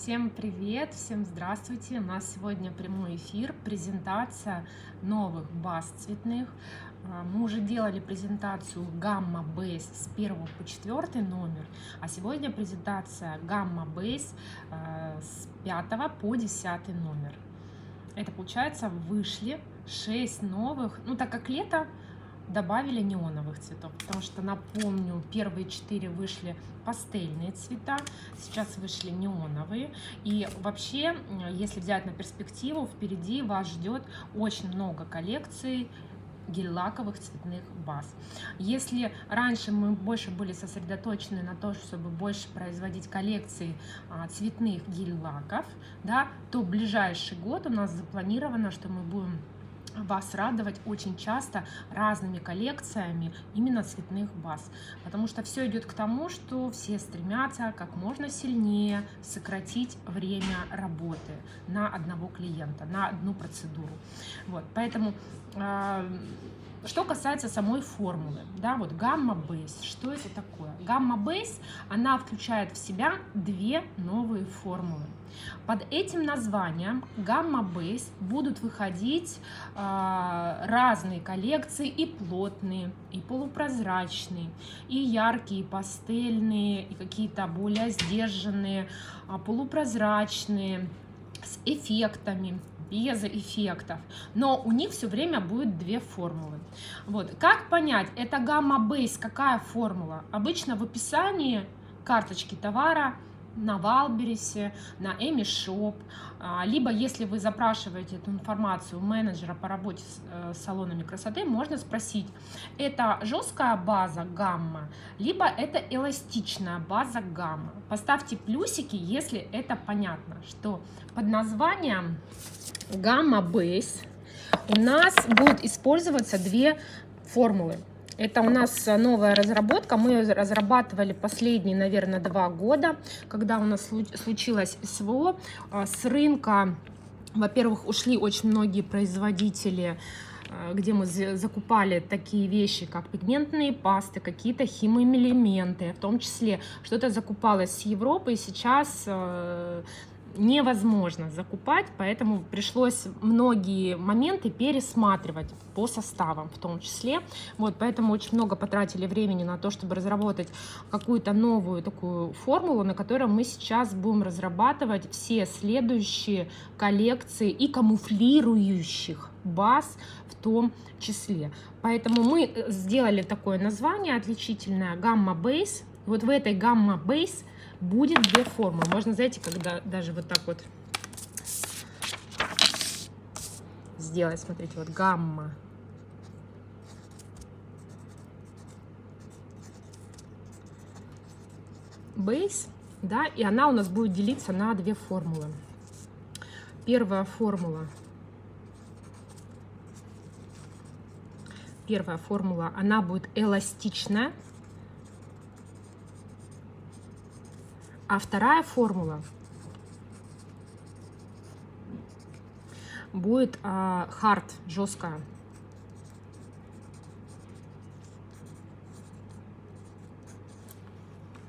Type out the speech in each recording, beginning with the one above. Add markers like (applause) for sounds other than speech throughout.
Всем привет, всем здравствуйте. У нас сегодня прямой эфир, презентация новых баз цветных. А, мы уже делали презентацию Gamma Base с 1 по 4 номер, а сегодня презентация Gamma Base а, с 5 по 10 номер. Это получается вышли 6 новых, ну так как лето, добавили неоновых цветов, потому что, напомню, первые четыре вышли пастельные цвета, сейчас вышли неоновые. И вообще, если взять на перспективу, впереди вас ждет очень много коллекций гель-лаковых цветных баз. Если раньше мы больше были сосредоточены на том, чтобы больше производить коллекции а, цветных гель-лаков, да, то ближайший год у нас запланировано, что мы будем вас радовать очень часто разными коллекциями именно цветных баз. Потому что все идет к тому, что все стремятся как можно сильнее сократить время работы на одного клиента, на одну процедуру. Вот, поэтому э, что касается самой формулы, да, вот гамма-бейс, что это такое? Гамма-бейс, она включает в себя две новые формулы. Под этим названием гамма-бейс будут выходить э, разные коллекции и плотные, и полупрозрачные, и яркие, и пастельные, и какие-то более сдержанные, э, полупрозрачные, с эффектами, без эффектов, но у них все время будет две формулы. Вот. Как понять, это гамма-бейс, какая формула? Обычно в описании карточки товара на Валбересе, на Эми Шоп, а, либо если вы запрашиваете эту информацию у менеджера по работе с э, салонами красоты, можно спросить, это жесткая база гамма, либо это эластичная база гамма. Поставьте плюсики, если это понятно, что под названием Base у нас будут использоваться две формулы. Это у нас новая разработка. Мы ее разрабатывали последние, наверное, два года, когда у нас случилось СВО. А, с рынка, во-первых, ушли очень многие производители а, где мы закупали такие вещи, как пигментные пасты, какие-то химоэлементы, в том числе что-то закупалось с Европы, и сейчас а, невозможно закупать, поэтому пришлось многие моменты пересматривать по составам в том числе. Вот, поэтому очень много потратили времени на то, чтобы разработать какую-то новую такую формулу, на которой мы сейчас будем разрабатывать все следующие коллекции и камуфлирующих баз в том числе. Поэтому мы э, сделали такое название отличительное гамма бейс. Вот в этой гамма бейс будет две формы. Можно, знаете, когда даже вот так вот сделать, смотрите, вот гамма. Бейс, да, и она у нас будет делиться на две формулы. Первая формула. Первая формула, она будет эластичная, А вторая формула будет а, hard, жесткая.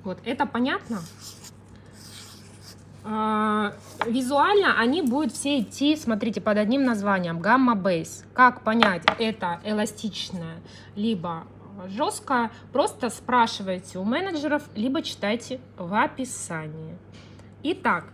Вот, это понятно? А, визуально они будут все идти, смотрите, под одним названием, гамма-бейс. Как понять, это эластичная, либо жестко, просто спрашивайте у менеджеров, либо читайте в описании. Итак,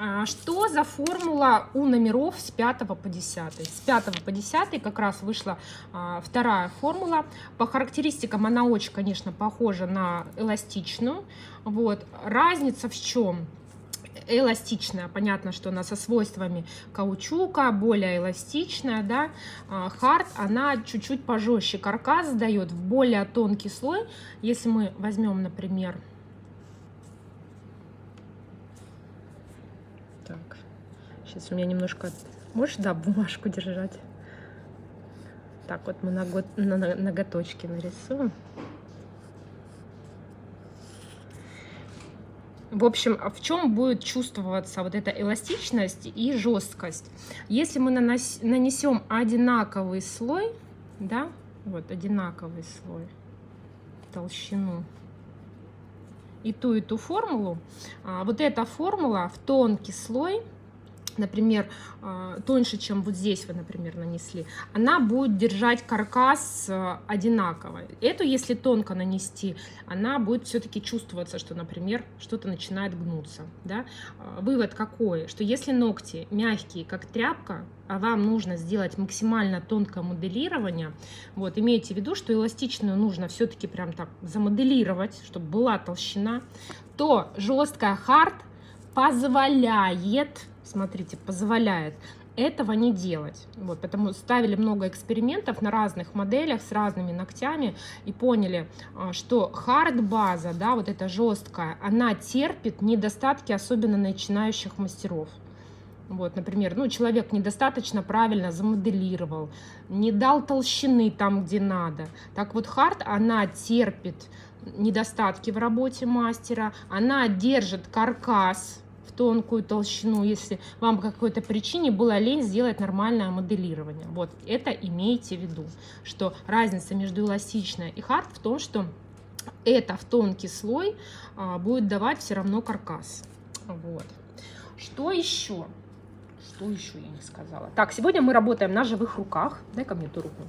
а, что за формула у номеров с 5 по 10? С 5 по 10 как раз вышла а, вторая формула. По характеристикам она очень, конечно, похожа на эластичную. Вот. Разница в чем? Эластичная. Понятно, что она со свойствами каучука, более эластичная, да. Хард, она чуть-чуть пожестче. Каркас дает в более тонкий слой. Если мы возьмем, например, так, сейчас у меня немножко, можешь, да, бумажку держать? Так вот мы ноготочки нарисуем. В общем, в чем будет чувствоваться вот эта эластичность и жесткость? Если мы нанесем одинаковый слой, да, вот одинаковый слой, толщину, и ту, и ту формулу, а, вот эта формула в тонкий слой например, а, тоньше, чем вот здесь вы, например, нанесли, она будет держать каркас э, одинаково. Эту, если тонко нанести, она будет все-таки чувствоваться, что, например, что-то начинает гнуться. Да? А, вывод какой? Что если ногти мягкие, как тряпка, а вам нужно сделать максимально тонкое моделирование, вот, имейте в виду, что эластичную нужно все-таки прям так замоделировать, чтобы была толщина, то жесткая хард позволяет смотрите, позволяет этого не делать. Вот, поэтому ставили много экспериментов на разных моделях с разными ногтями и поняли, а, что хард-база, да, вот эта жесткая, она терпит недостатки, особенно начинающих мастеров. Вот, например, ну, человек недостаточно правильно замоделировал, не дал толщины там, где надо. Так вот, хард, она терпит недостатки в работе мастера, она держит каркас, тонкую толщину, если вам по какой-то причине было лень сделать нормальное моделирование. Вот это имейте в виду, что разница между эластичной и хард в том, что это в тонкий слой а, будет давать все равно каркас. Вот. Что еще? Что еще я не сказала? Так, сегодня мы работаем на живых руках. Дай ко мне эту руку.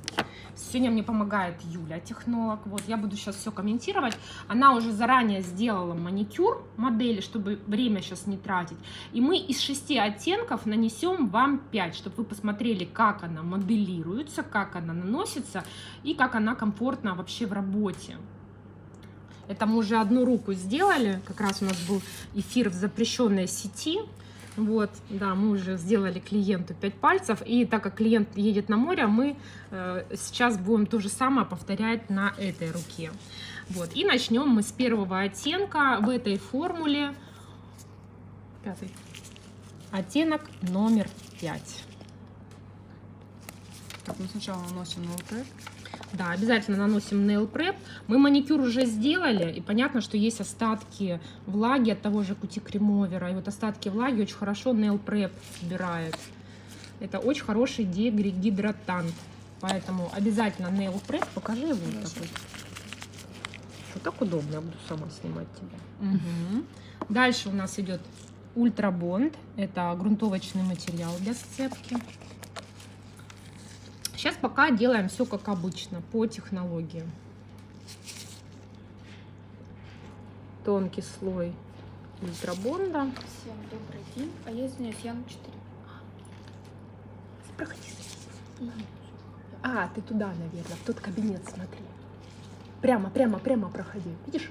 Сегодня мне помогает Юля, технолог. Вот, я буду сейчас все комментировать. Она уже заранее сделала маникюр модели, чтобы время сейчас не тратить. И мы из шести оттенков нанесем вам 5, чтобы вы посмотрели, как она моделируется, как она наносится и как она комфортна вообще в работе. Это мы уже одну руку сделали. Как раз у нас был эфир в запрещенной сети. Вот, да, мы уже сделали клиенту 5 пальцев, и так как клиент едет на море, мы э, сейчас будем то же самое повторять на этой руке. Вот, и начнем мы с первого оттенка в этой формуле. Пятый. Оттенок номер 5. Так, мы сначала наносим ноутрек. Да, обязательно наносим Nail Prep. Мы маникюр уже сделали, и понятно, что есть остатки влаги от того же кути кремовера. И вот остатки влаги очень хорошо Nail Prep убирает. Это очень хороший дегидратант. Поэтому обязательно Nail Prep. Покажи его вот такой. Вот так удобно, я буду сама снимать тебя. Угу. Дальше у нас идет Ультрабонд. Это грунтовочный материал для сцепки. Сейчас пока делаем все как обычно, по технологии. Тонкий слой ультрабонда. Всем добрый день. А я извиняюсь, я на 4. Проходи. А, ты туда, наверное, в тот кабинет смотри. Прямо, прямо, прямо проходи. Видишь?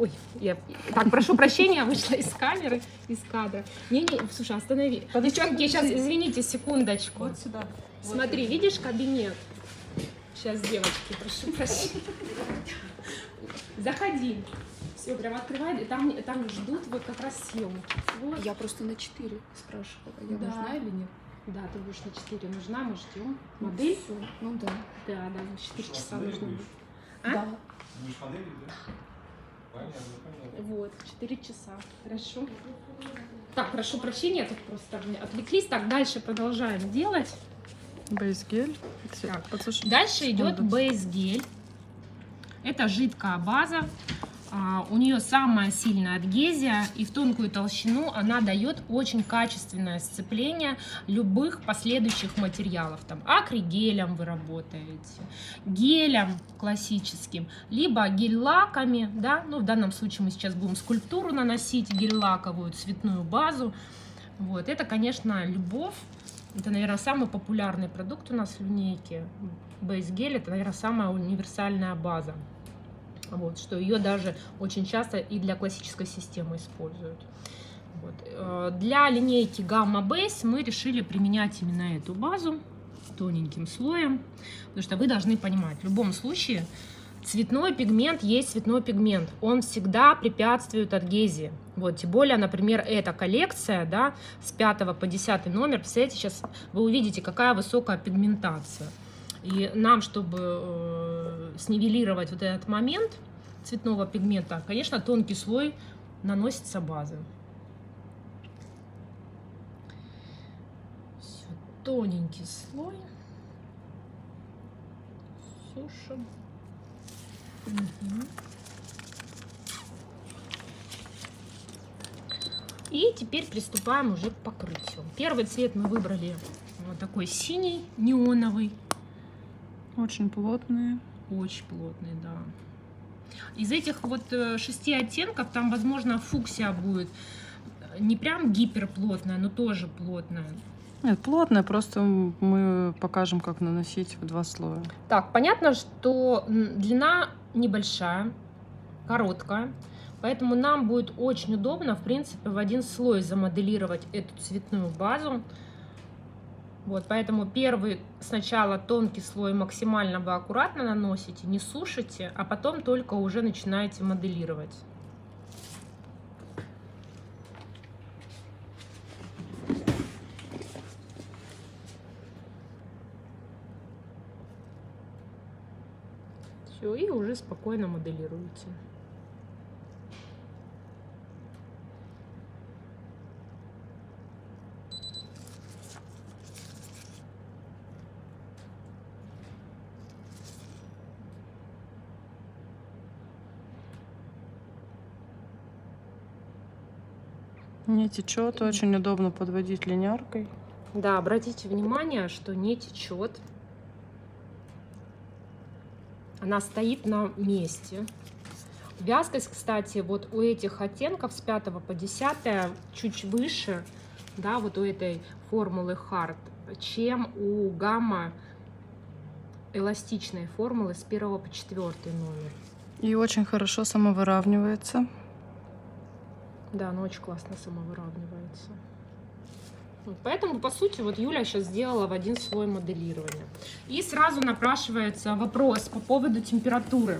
Ой, я так прошу прощения, вышла из камеры, из кадра. Не-не, слушай, останови. Девчонки, сейчас, извините, секундочку. Вот сюда. Смотри, вот видишь кабинет? Сейчас, девочки, прошу прощения. Заходи. Все, прям открывай, и там, там ждут вот как раз съемки. Вот. Я просто на 4 спрашивала, я да. нужна или нет? Да, ты будешь на 4 нужна, мы ждем. Ну, модель? Все. Ну да. Да, да, 4 часа нужно будет. А? Да. Модель, да? Понятно, понятно. Вот, 4 часа. Хорошо. Так, прошу прощения, тут просто отвлеклись. Так, дальше продолжаем делать. Бейсгель. Так, дальше идет бейсгель. Это жидкая база. А, у нее самая сильная адгезия и в тонкую толщину она дает очень качественное сцепление любых последующих материалов. Там акригелем вы работаете, гелем классическим, либо гель-лаками, да, ну в данном случае мы сейчас будем скульптуру наносить, гель-лаковую цветную базу. Вот, это, конечно, любовь. Это, наверное, самый популярный продукт у нас в линейке. Gel это, наверное, самая универсальная база. Вот, что ее даже очень часто и для классической системы используют. Вот. Э, для линейки Gamma Base мы решили применять именно эту базу тоненьким слоем, потому что вы должны понимать, в любом случае цветной пигмент есть цветной пигмент, он всегда препятствует адгезии. Вот, тем более, например, эта коллекция, да, с 5 по 10 номер, представляете, сейчас вы увидите, какая высокая пигментация. И нам, чтобы э, снивелировать вот этот момент цветного пигмента, конечно, тонкий слой наносится базы. Все, тоненький слой. Сушим. Угу. И теперь приступаем уже к покрытию. Первый цвет мы выбрали вот такой синий, неоновый. Очень плотные. Очень плотный, да. Из этих вот э, шести оттенков там, возможно, фуксия будет не прям гиперплотная, но тоже плотная. Нет, плотная, просто мы покажем, как наносить в два слоя. Так, понятно, что длина небольшая, короткая, поэтому нам будет очень удобно, в принципе, в один слой замоделировать эту цветную базу. Вот, поэтому первый сначала тонкий слой максимально вы аккуратно наносите, не сушите, а потом только уже начинаете моделировать. Все, и уже спокойно моделируете. Не течет, очень удобно подводить линяркой. Да, обратите внимание, что не течет. Она стоит на месте. Вязкость, кстати, вот у этих оттенков с 5 по 10 чуть выше, да, вот у этой формулы Hard, чем у гамма эластичной формулы с 1 по 4 номер. И очень хорошо самовыравнивается. Да, она очень классно самовыравнивается. Поэтому, по сути, вот Юля сейчас сделала в один слой моделирования. И сразу напрашивается вопрос по поводу температуры.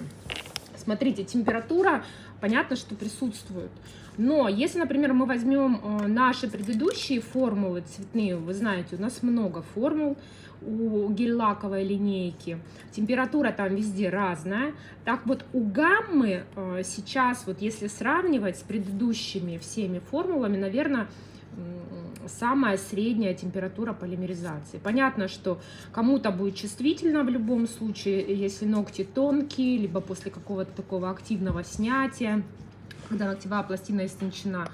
Смотрите, температура, понятно, что присутствует. Но если, например, мы возьмем э, наши предыдущие формулы цветные, вы знаете, у нас много формул, у гель-лаковой линейки. Температура там везде разная. Так вот, у гаммы э, сейчас, вот если сравнивать с предыдущими всеми формулами, наверное, самая средняя температура полимеризации. Понятно, что кому-то будет чувствительно в любом случае, если ногти тонкие, либо после какого-то такого активного снятия, когда ногтевая пластина истончена.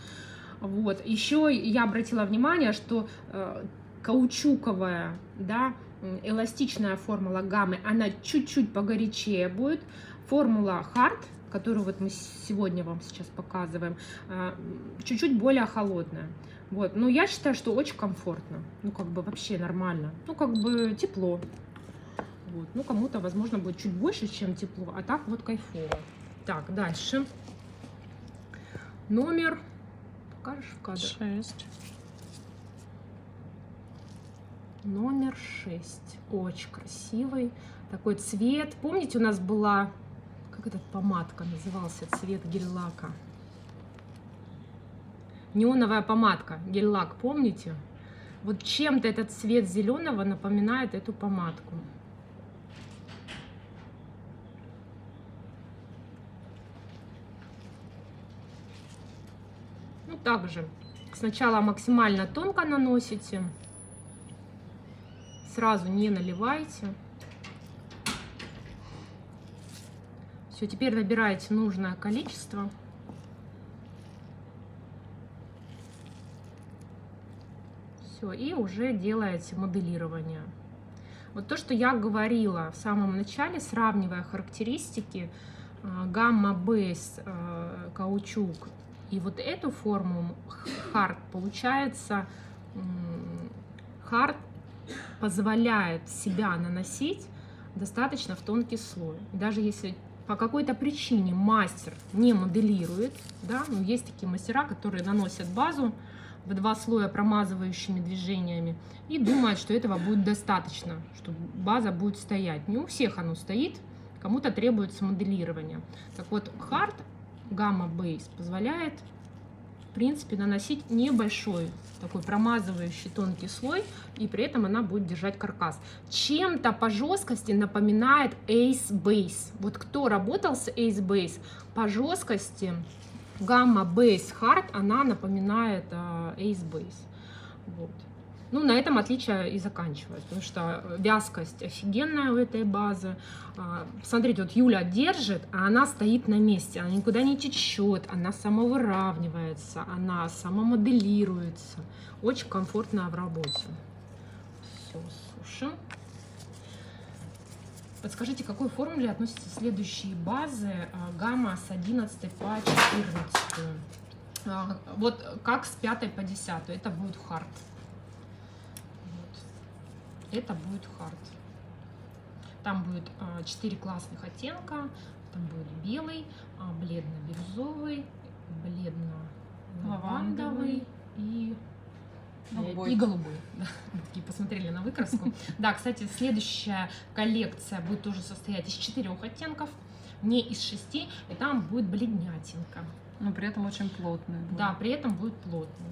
Вот. Еще я обратила внимание, что э, каучуковая, да, эластичная формула гаммы, она чуть-чуть погорячее будет. Формула Hard, которую вот мы сегодня вам сейчас показываем, э, чуть-чуть более холодная. Вот, ну я считаю, что очень комфортно, ну как бы вообще нормально, ну как бы тепло. Вот, ну кому-то, возможно, будет чуть больше, чем тепло, а так вот кайфово. Так, дальше. Номер, покажешь в кадр? Шесть. Номер шесть, очень красивый, такой цвет. Помните, у нас была, как эта помадка назывался, цвет гель-лака? неоновая помадка, гель-лак, помните? Вот чем-то этот цвет зеленого напоминает эту помадку. Ну, также сначала максимально тонко наносите, сразу не наливайте. Все, теперь набираете нужное количество. Все, и уже делаете моделирование. Вот то, что я говорила в самом начале, сравнивая характеристики э, гамма бейс э, каучук и вот эту форму хард, получается, хард позволяет себя наносить достаточно в тонкий слой. Даже если по какой-то причине мастер не моделирует, да, ну, есть такие мастера, которые наносят базу, в два слоя промазывающими движениями и думает, что этого будет достаточно, что база будет стоять. Не у всех оно стоит, кому-то требуется моделирование. Так вот, Gamma Base позволяет, принципе, наносить небольшой такой промазывающий тонкий слой, и при этом она будет держать каркас. Чем-то по жесткости напоминает Ace Base. Вот кто работал с Ace Base, по жесткости гамма Base Hard, она напоминает uh, Ace Base. Вот. Ну, на этом отличие и заканчивается, потому что вязкость офигенная у этой базы. А, Смотрите, вот Юля держит, а она стоит на месте, она никуда не течет, она самовыравнивается, она самомоделируется. Очень комфортная в работе. Все, сушим. Подскажите, к какой формуле относятся следующие базы а, гамма с 11 по 14? А, Вот как с 5 по 10, это будет хард. Это будет хард. Там будет 4 классных оттенка. Там будет белый, а, бледно-бирюзовый, бледно-лавандовый и Голубой. и голубой. (laughs) Да, такие посмотрели на выкраску. (laughs) Да, кстати, следующая коллекция будет тоже состоять из четырех оттенков, не из шести, и там будет бледнятинка. Но при этом очень будет. Да, при этом будет плотный.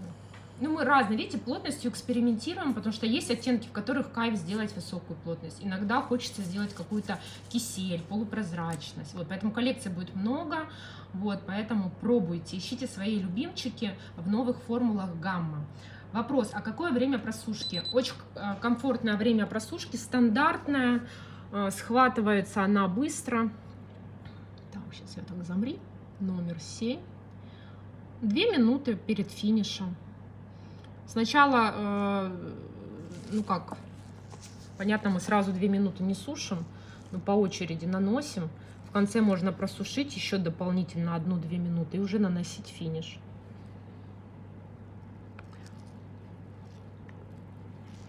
Ну, мы разные, видите, плотностью экспериментируем, потому что есть оттенки, в которых кайф сделать высокую плотность. Иногда хочется сделать какую-то кисель, полупрозрачность. Вот, поэтому коллекций будет много. Вот, поэтому пробуйте, ищите свои любимчики в новых формулах гамма. Вопрос, а какое время просушки? Очень э, комфортное время просушки, стандартное, э, схватывается она быстро. Так, сейчас я так замри. Номер 7. Две минуты перед финишем. Сначала, э, ну как, понятно, мы сразу две минуты не сушим, но по очереди наносим. В конце можно просушить еще дополнительно одну-две минуты и уже наносить финиш.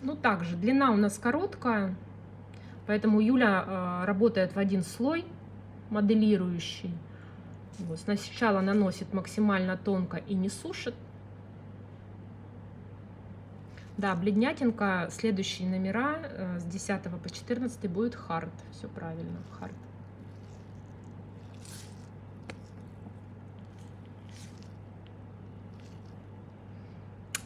Ну, также длина у нас короткая, поэтому Юля э, работает в один слой моделирующий. Вот, сначала наносит максимально тонко и не сушит. Да, бледнятинка, следующие номера э, с 10 по 14 будет хард. Все правильно, хард.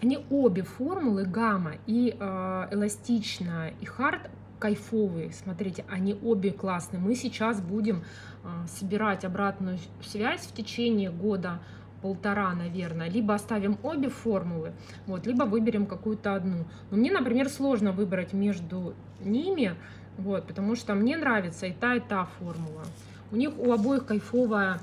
Они обе формулы, гамма и э, эластичная, и хард кайфовые. Смотрите, они обе классные. Мы сейчас будем э, собирать обратную связь в течение года полтора, наверное, либо оставим обе формулы, вот, либо выберем какую-то одну. Но мне, например, сложно выбрать между ними, вот, потому что мне нравится и та, и та формула. У них у обоих кайфовая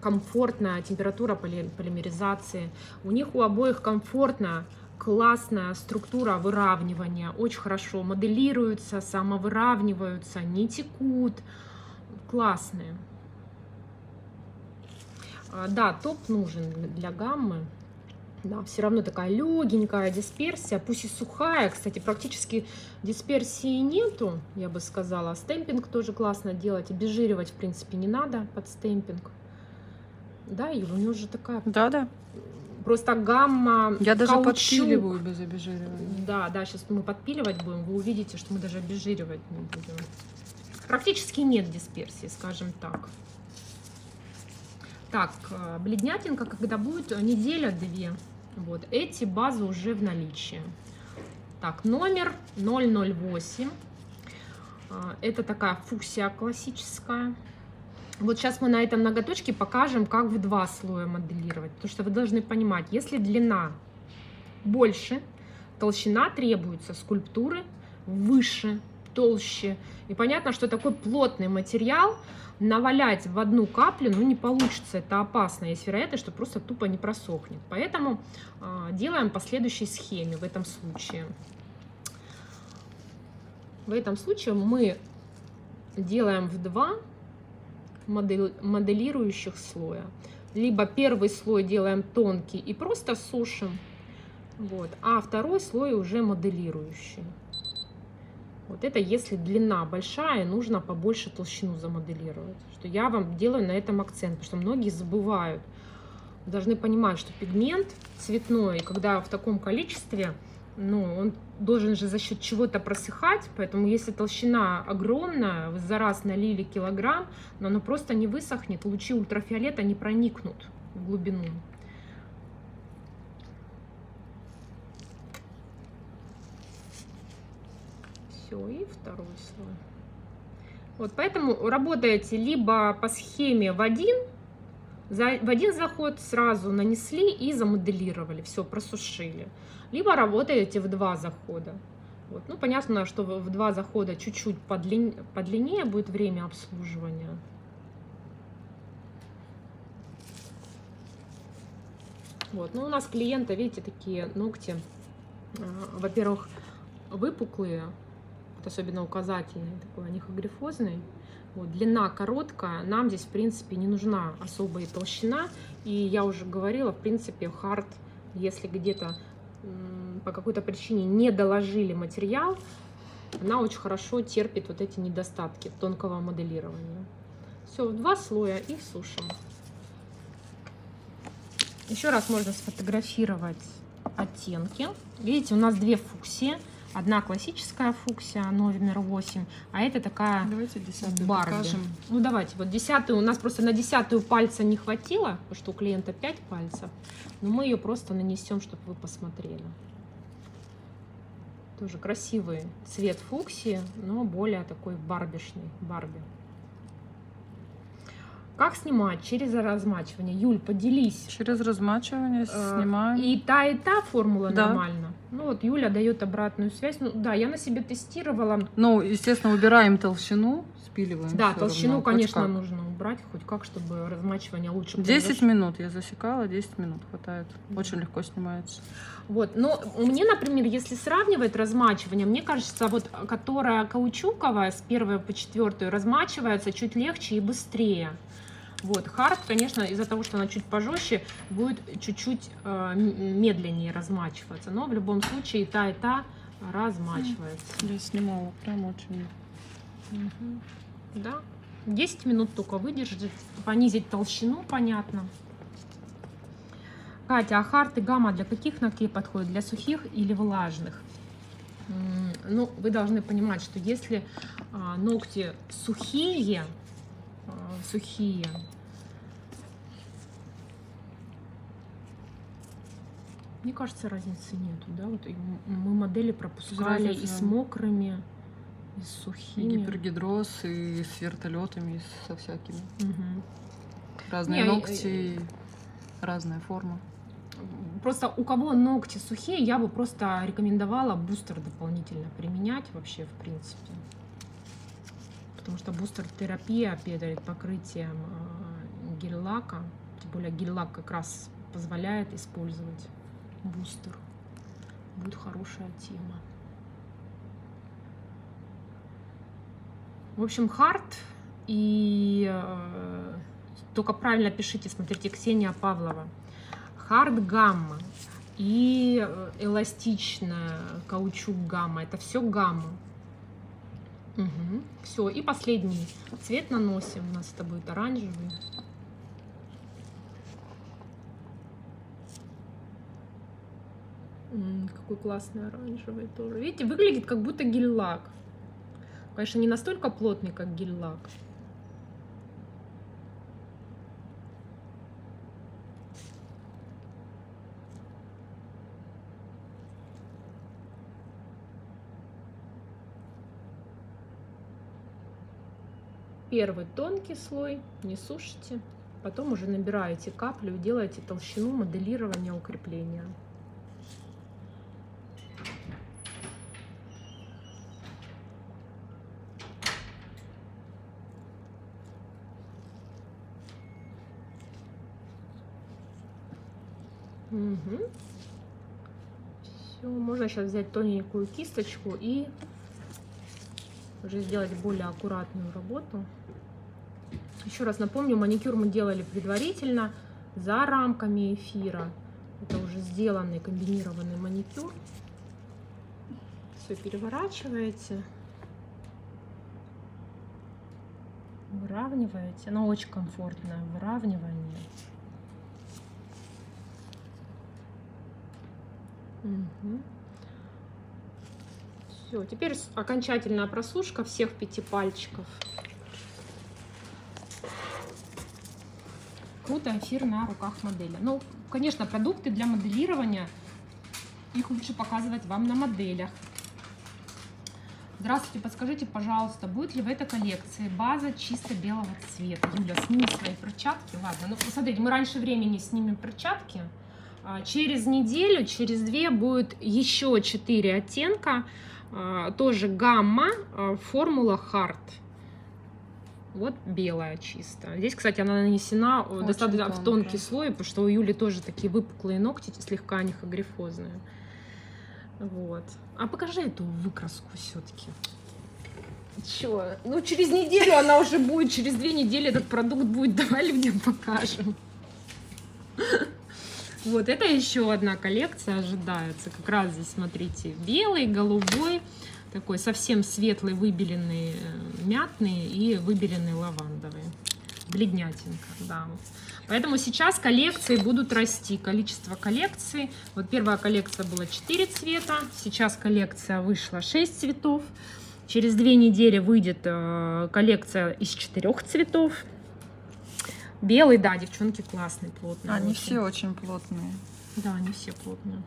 комфортная температура поли- полимеризации, у них у обоих комфортная классная структура выравнивания, очень хорошо моделируются, самовыравниваются, не текут, классные. А, Да, топ нужен для гаммы. Да, все равно такая легенькая дисперсия, пусть и сухая, кстати, практически дисперсии нету, я бы сказала. Стемпинг тоже классно делать, обезжиривать, в принципе, не надо под стемпинг. Да, Юля, у нее уже такая Да, да. просто гамма, Я даже каучук. подпиливаю без обезжиривания. Да, да, сейчас мы подпиливать будем, вы увидите, что мы даже обезжиривать не будем. Практически нет дисперсии, скажем так. Так, э, бледнятинка, когда будет э, неделя-две. Вот, эти базы уже в наличии. Так, номер 008. А, Это такая фуксия классическая. Вот сейчас мы на этом ноготочке покажем, как в два слоя моделировать. Потому что вы должны понимать, если длина больше, толщина требуется скульптуры выше, толще. И понятно, что такой плотный материал навалять в одну каплю, ну не получится, это опасно. Есть вероятность, что просто тупо не просохнет. Поэтому а, делаем по следующей схеме в этом случае. В этом случае мы делаем в два модель- моделирующих слоя. Либо первый слой делаем тонкий и просто сушим, вот, а второй слой уже моделирующий. Вот это если длина большая, нужно побольше толщину замоделировать. Что я вам делаю на этом акцент, потому что многие забывают. Вы должны понимать, что пигмент цветной, когда в таком количестве, ну, он должен же за счет чего-то просыхать, поэтому если толщина огромная, вы за раз налили килограмм, но оно просто не высохнет, лучи ультрафиолета не проникнут в глубину. Все, и второй слой. Вот, поэтому работаете либо по схеме в один За, в один заход сразу нанесли и замоделировали, все, просушили. Либо работаете в два захода. Вот. Ну, понятно, что в два захода чуть-чуть подлин... подлиннее будет время обслуживания. Вот. Ну, у нас клиента, видите, такие ногти, а, во-первых, выпуклые, особенно указательный, такой анихогрифозный. Вот, длина короткая, нам здесь, в принципе, не нужна особая толщина. И я уже говорила, в принципе, хард, если где-то по какой-то причине не доложили материал, она очень хорошо терпит вот эти недостатки тонкого моделирования. Все, два слоя и сушим. Еще раз можно сфотографировать оттенки. Видите, у нас две фуксии. Одна классическая фуксия номер 8, а это такая Давайте десятую Барби. покажем. Ну давайте, вот десятую, у нас просто на десятую пальца не хватило, потому что у клиента 5 пальцев, но мы ее просто нанесем, чтобы вы посмотрели. Тоже красивый цвет фуксии, но более такой барбишный, барби. Как снимать? Через размачивание. Юль, поделись. Через размачивание Э, снимаем. И та, и та формула Да. нормально. Ну вот Юля дает обратную связь. Ну да, я на себе тестировала. Ну, естественно, убираем толщину, спиливаем. Да, толщину, равно, хоть конечно, как. нужно убрать, хоть как, чтобы размачивание лучше 10 произошло. минут я засекала, 10 минут хватает. Очень легко снимается. Вот, но мне, например, если сравнивать размачивание, мне кажется, вот которая каучуковая с первой по четвертую размачивается чуть легче и быстрее. Вот, хард, конечно, из-за того, что она чуть пожестче, будет чуть-чуть э, медленнее размачиваться. Но в любом случае и та, и та размачивается. Я снимала прям очень. Мгм. Да. 10 минут только выдержать, понизить толщину, понятно. Катя, а хард и гамма для каких ногтей подходят? Для сухих или влажных? Ну, вы должны понимать, что если а, ногти сухие, сухие, мне кажется, разницы нету, да? Вот и мы модели пропускали и Разница. с мокрыми, и с И сухими. гипергидроз, и с вертолетами, и со всякими. Мгм. Разные Не, и- ногти, разная форма. Просто у кого ногти сухие, я бы просто рекомендовала бустер дополнительно применять вообще, в принципе. Потому что бустер-терапия перед покрытием э, гель-лака, тем более гель-лак как раз позволяет использовать бустер. Будет хорошая тема. В общем, хард и э, только правильно пишите, смотрите, Ксения Павлова. Хард гамма и э, эластичная каучук гамма. Это все гамма. Все, и последний цвет наносим. У нас это будет оранжевый. Какой классный оранжевый тоже. Видите, выглядит как будто гель-лак. Конечно, не настолько плотный, как гель-лак. Первый тонкий слой, не сушите. Потом уже набираете каплю и делаете толщину моделирования укрепления. Угу. Все, можно сейчас взять тоненькую кисточку и уже сделать более аккуратную работу. Еще раз напомню, маникюр мы делали предварительно за рамками эфира. Это уже сделанный комбинированный маникюр. Все переворачиваете. Выравниваете. Оно очень комфортное выравнивание. Угу. Все, теперь окончательная просушка всех пяти пальчиков. Круто эфир на руках модели. Ну, конечно, продукты для моделирования, их лучше показывать вам на моделях. Здравствуйте, подскажите, пожалуйста, будет ли в этой коллекции база чисто белого цвета? Юля, сними свои перчатки. Ладно, ну посмотрите, мы раньше времени снимем перчатки. А, через неделю, через две будет еще четыре оттенка. А, тоже гамма, а, формула хард. Вот белая чисто. Здесь, кстати, она нанесена Очень достаточно тонкая. в тонкий слой, потому что у Юли тоже такие выпуклые ногти, слегка анихогрифозные. Вот. А покажи эту выкраску все-таки. Чё? Ну, через неделю она уже будет, через две недели этот продукт будет. Давай людям покажем. Вот, это еще одна коллекция ожидается. Как раз здесь, смотрите, белый, голубой, такой совсем светлый, выбеленный, э, мятный и выбеленный лавандовый. Бледнятинка, да. Поэтому сейчас коллекции будут расти, количество коллекций. Вот первая коллекция была 4 цвета, сейчас коллекция вышла 6 цветов. Через две недели выйдет э, коллекция из четырех цветов. Белый, да, девчонки классные, плотные. Они очень. все очень плотные. Да, они все плотные.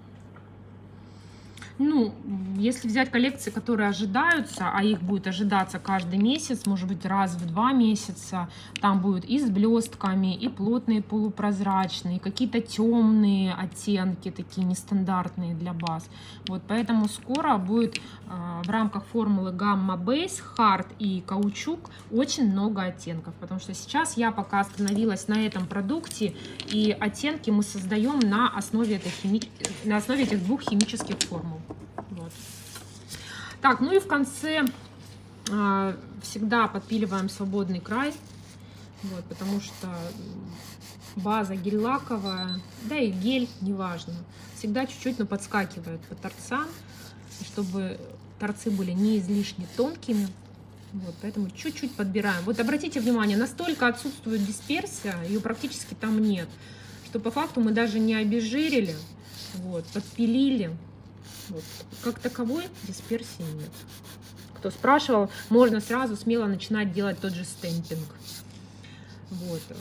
Ну, если взять коллекции, которые ожидаются, а их будет ожидаться каждый месяц, может быть, раз в два месяца, там будет и с блестками, и плотные полупрозрачные, какие-то темные оттенки, такие нестандартные для баз. Вот, поэтому скоро будет э, в рамках формулы гамма бейс, хард и каучук очень много оттенков, потому что сейчас я пока остановилась на этом продукте, и оттенки мы создаем на основе, этой хими... на основе этих двух химических формул. Вот. Так, ну и в конце э, всегда подпиливаем свободный край, вот, потому что база гель-лаковая, да и гель, неважно, всегда чуть-чуть, но подскакивает по торцам, чтобы торцы были не излишне тонкими. Вот, поэтому чуть-чуть подбираем. Вот обратите внимание, настолько отсутствует дисперсия, ее практически там нет, что по факту мы даже не обезжирили, вот, подпилили, вот. Как таковой дисперсии нет. Кто спрашивал, можно сразу смело начинать делать тот же стемпинг. Вот. Э,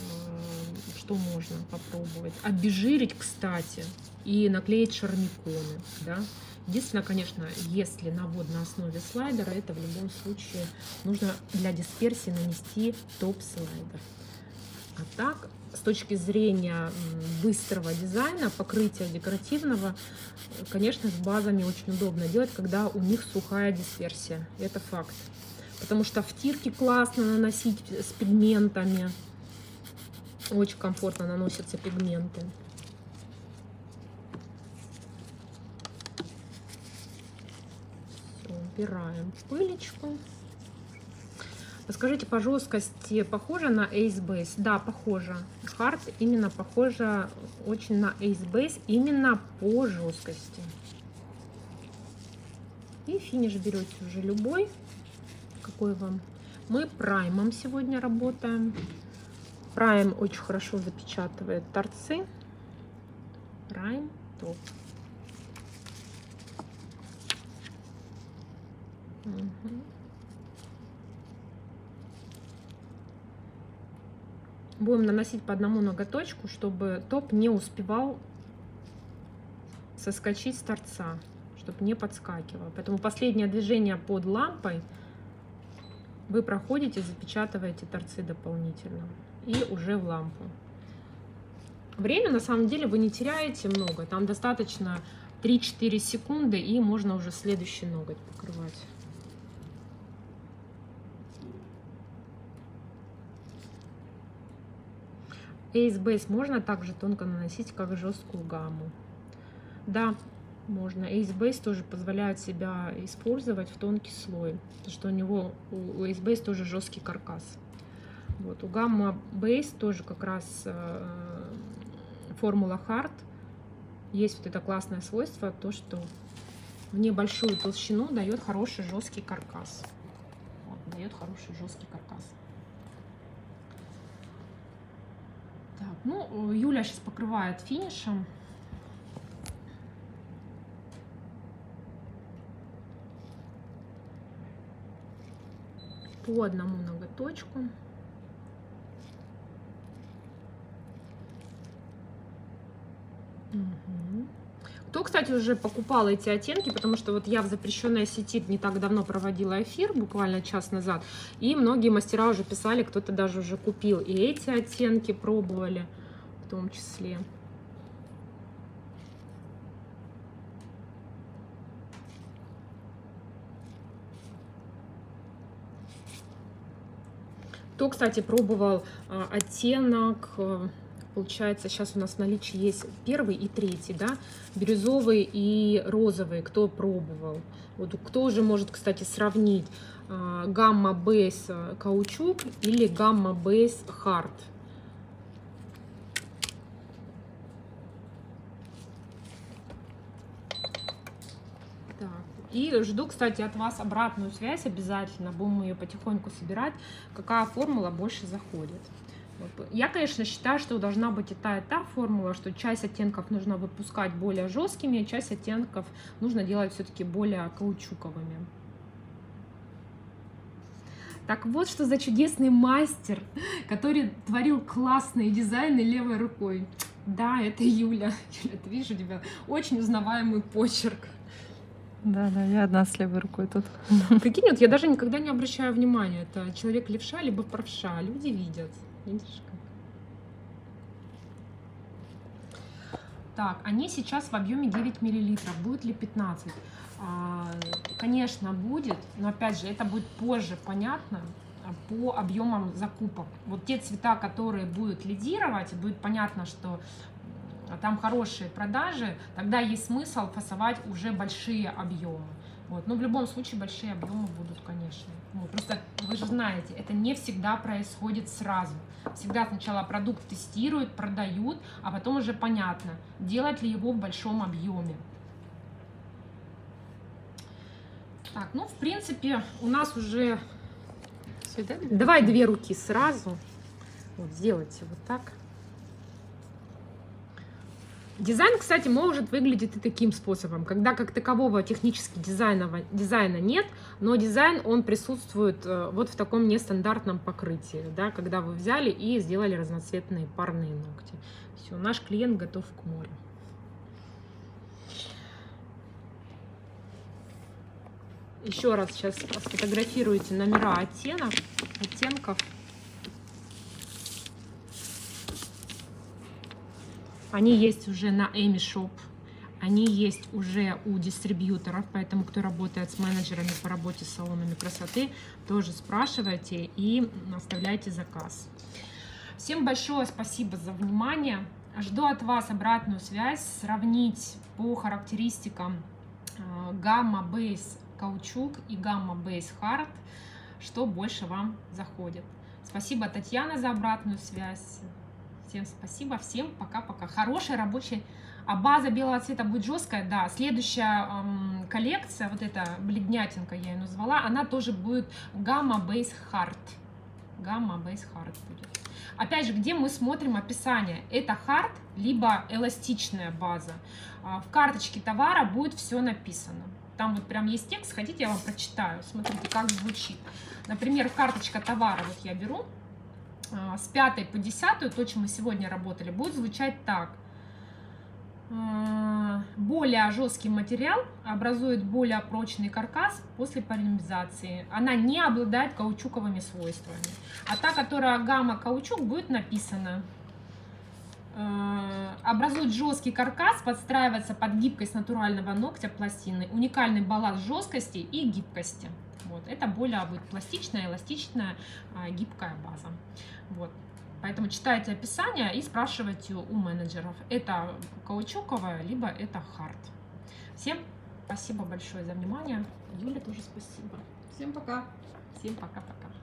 что можно попробовать? Обезжирить, кстати, и наклеить шарниконы. Да? Единственное, конечно, если на водной основе слайдера, это в любом случае нужно для дисперсии нанести топ-слайдер. А так, с точки зрения быстрого дизайна, покрытия декоративного, конечно, с базами очень удобно делать, когда у них сухая дисперсия. Это факт. Потому что в тирке классно наносить с пигментами. Очень комфортно наносятся пигменты. Все, убираем пылечку. Скажите по жесткости похоже на Ace Base? Да, похоже. Hard именно похоже очень на Ace Base, именно по жесткости. И финиш берете уже любой, какой вам. Мы праймом сегодня работаем. Прайм очень хорошо запечатывает торцы. Прайм топ. Угу. Будем наносить по одному ноготочку, чтобы топ не успевал соскочить с торца, чтобы не подскакивал. Поэтому последнее движение под лампой вы проходите, запечатываете торцы дополнительно и уже в лампу. Время на самом деле вы не теряете много, там достаточно 3-4 секунды и можно уже следующий ноготь покрывать. Ace Base можно также тонко наносить, как жесткую гамму. Да, можно. Ace Base тоже позволяет себя использовать в тонкий слой, потому что у него, у Ace Base тоже жесткий каркас. Вот, у Gamma Base тоже как раз э, формула Hard. Есть вот это классное свойство, то, что в небольшую толщину дает хороший жесткий каркас. Вот, дает хороший жесткий каркас. Ну, Юля сейчас покрывает финишем. По одному ноготочку. Кто, кстати, уже покупал эти оттенки, потому что вот я в запрещенной сети не так давно проводила эфир, буквально час назад, и многие мастера уже писали, кто-то даже уже купил и эти оттенки пробовали в том числе. Кто, кстати, пробовал а, оттенок, а, получается, сейчас у нас в наличии есть первый и третий, да, бирюзовый и розовый, кто пробовал. Вот кто уже может, кстати, сравнить а, гамма бейс каучук или гамма бейс хард. И жду, кстати, от вас обратную связь обязательно. Будем ее потихоньку собирать. Какая формула больше заходит. Я, конечно, считаю, что должна быть и та, и та формула, что часть оттенков нужно выпускать более жесткими, а часть оттенков нужно делать все-таки более каучуковыми. Так вот, что за чудесный мастер, который творил классные дизайны левой рукой. Да, это Юля. (laughs) Юля, ты видишь, у тебя очень узнаваемый почерк. Да, да, я одна с левой рукой тут. Прикинь, вот я даже никогда не обращаю внимания. Это человек левша, либо правша. Люди видят. Видишь как? Так, они сейчас в объеме 9 миллилитров. Будет ли 15? А, конечно, будет, но опять же, это будет позже понятно а, по объемам закупок. Вот те цвета, которые будут лидировать, будет понятно, что там хорошие продажи, тогда есть смысл фасовать уже большие объемы. Вот. Но в любом случае большие объемы будут, конечно. Вот. Просто вы же знаете, это не всегда происходит сразу. Всегда сначала продукт тестируют, продают, а потом уже понятно, делать ли его в большом объеме. Так, ну, в принципе, у нас уже... Давай две руки сразу. Вот, сделайте вот так. Дизайн, кстати, может выглядеть и таким способом, когда как такового технически дизайна, дизайна нет, но дизайн, он присутствует э, вот в таком нестандартном покрытии, да, когда вы взяли и сделали разноцветные парные ногти. Все, наш клиент готов к морю. Еще раз сейчас сфотографируйте номера оттенок, оттенков. Они есть уже на Эми Shop, они есть уже у дистрибьюторов, поэтому кто работает с менеджерами по работе с салонами красоты, тоже спрашивайте и оставляйте заказ. Всем большое спасибо за внимание. Жду от вас обратную связь, сравнить по характеристикам гамма бейс каучук и гамма бейс хард, что больше вам заходит. Спасибо, Татьяна, за обратную связь. Всем спасибо, всем пока-пока. Хорошая рабочая, а база белого цвета будет жесткая, да. Следующая эм, коллекция, вот эта бледнятинка я ее назвала, она тоже будет Gamma Base Hard. Gamma Base Hard будет. Опять же, где мы смотрим описание, это hard, либо эластичная база. А, в карточке товара будет все написано. Там вот прям есть текст, хотите, я вам прочитаю. Смотрите, как звучит. Например, карточка товара, вот я беру, с пятой по десятую, то, чем мы сегодня работали, будет звучать так. А, более жесткий материал образует более прочный каркас после полимеризации. Она не обладает каучуковыми свойствами. А та, которая гамма каучук, будет написана. А, образует жесткий каркас, подстраивается под гибкость натурального ногтя пластины. Уникальный баланс жесткости и гибкости. Вот. Это более будет пластичная, эластичная, гибкая база. Вот. Поэтому читайте описание и спрашивайте у менеджеров, это каучуковая, либо это хард. Всем спасибо большое за внимание. Юля тоже спасибо. Всем пока. Всем пока-пока.